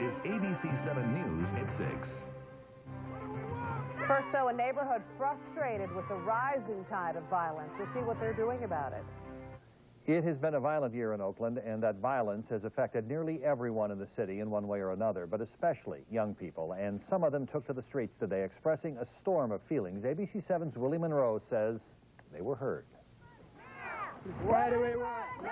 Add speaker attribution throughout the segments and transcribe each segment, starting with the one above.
Speaker 1: is ABC 7 News at 6.
Speaker 2: First, though, a neighborhood frustrated with the rising tide of violence. We'll see what they're doing about it.
Speaker 3: It has been a violent year in Oakland, and that violence has affected nearly everyone in the city in one way or another, but especially young people. And some of them took to the streets today expressing a storm of feelings. ABC 7's Willie Monroe says they were heard.
Speaker 4: Why do we want it? No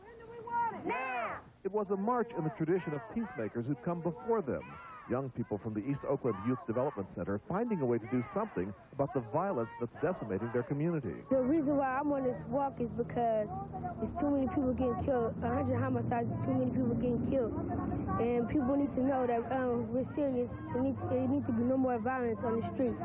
Speaker 4: When do we want it? Now!
Speaker 5: It was a march in the tradition of peacemakers who'd come before them. Young people from the East Oakland Youth Development Center finding a way to do something about the violence that's decimating their community.
Speaker 6: The reason why I'm on this walk is because there's too many people getting killed. 100 homicides, there's too many people getting killed. And people need to know that um, we're serious. There needs, there needs to be no more violence on the streets.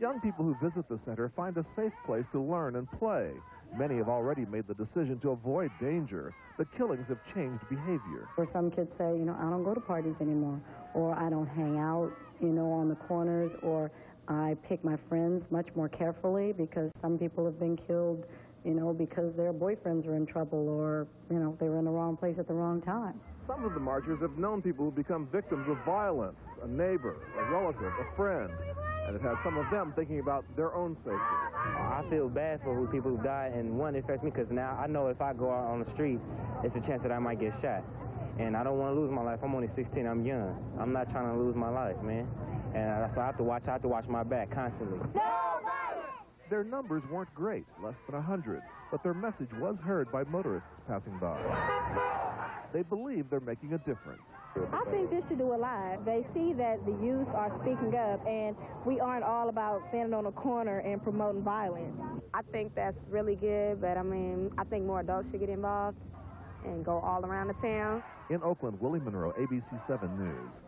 Speaker 5: Young people who visit the center find a safe place to learn and play. Many have already made the decision to avoid danger. The killings have changed behavior.
Speaker 7: Or some kids say, you know, I don't go to parties anymore, or I don't hang out, you know, on the corners, or I pick my friends much more carefully because some people have been killed, you know, because their boyfriends are in trouble or, you know, they were wrong place at the wrong time.
Speaker 5: Some of the marchers have known people who become victims of violence, a neighbor, a relative, a friend and it has some of them thinking about their own safety.
Speaker 8: I feel bad for people who died, and one, it affects me because now I know if I go out on the street, it's a chance that I might get shot. And I don't want to lose my life. I'm only 16, I'm young. I'm not trying to lose my life, man. And so I have to watch, I have to watch my back constantly.
Speaker 4: No violence!
Speaker 5: Their numbers weren't great, less than 100, but their message was heard by motorists passing by. They believe they're making a difference.
Speaker 9: I think this should do a lot. They see that the youth are speaking up, and we aren't all about standing on a corner and promoting violence.
Speaker 10: I think that's really good, but I mean, I think more adults should get involved and go all around the town.
Speaker 5: In Oakland, Willie Monroe, ABC 7 News.